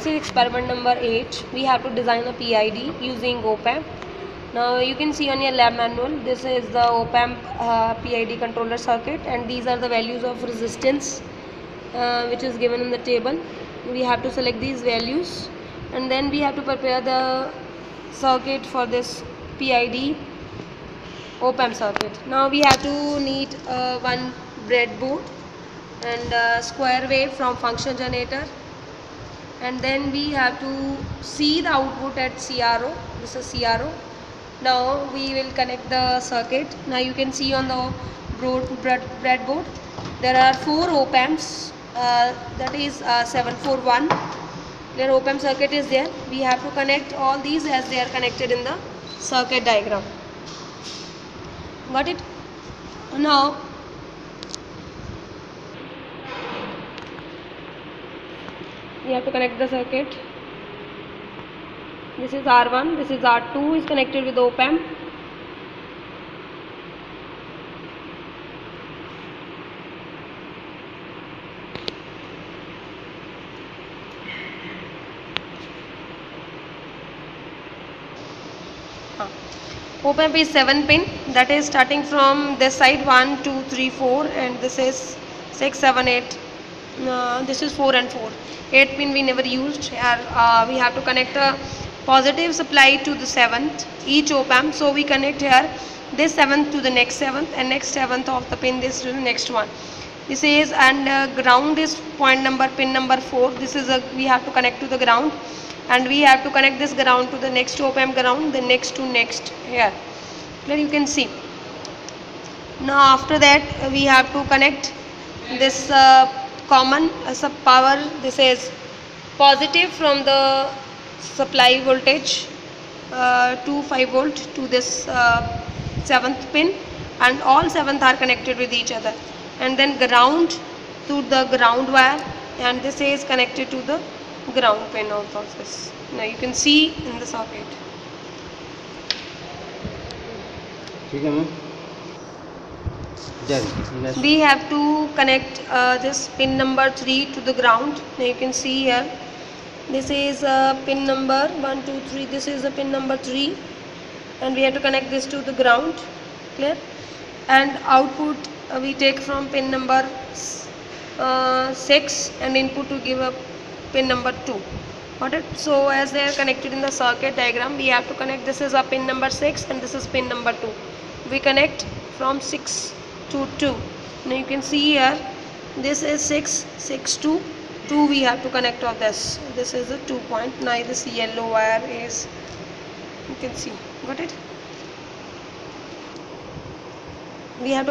Is experiment number 8. We have to design a PID using OPAMP. Now you can see on your lab manual, this is the OPAMP uh, PID controller circuit and these are the values of resistance uh, which is given in the table. We have to select these values and then we have to prepare the circuit for this PID OPAMP circuit. Now we have to need uh, one breadboard and square wave from function generator and then we have to see the output at CRO this is CRO now we will connect the circuit. Now you can see on the breadboard there are four op amps uh, that is uh, 741 their op amp circuit is there. We have to connect all these as they are connected in the circuit diagram. Got it? Now we have to connect the circuit. This is R1 this is R2 is connected with op amp. Op amp is 7 pin that is starting from this side 1 2 3 4 and this is 6 7 8 uh, this is 4 and 4 8 pin we never used. Uh, we have to connect a positive supply to the 7th each op amp. So we connect here this 7th to the next 7th and next 7th of the pin this to the next one. This is and uh, ground is point number pin number 4 this is a we have to connect to the ground. And we have to connect this ground to the next op amp ground the next to next here. Here you can see. Now after that we have to connect this uh, common as a power this is positive from the supply voltage uh, to 5 volt to this uh, seventh pin and all seventh are connected with each other and then ground to the ground wire and this is connected to the ground pin of this now you can see in the socket ठीक है ma'am जारी next. we have to connect uh, this pin number 3 to the ground. Now you can see here. This is uh, pin number 1 2 3 this is the pin number 3 and we have to connect this to the ground. Clear? And output uh, we take from pin number uh, 6 and input to give a pin number 2 got it? So as they are connected in the circuit diagram we have to connect. This is a pin number 6 and this is pin number 2 we connect from 6 to 2 now you can see here this is 6 6 to 2 we have to connect of this. This is a 2 point. Now this yellow wire is you can see. Got it? We have to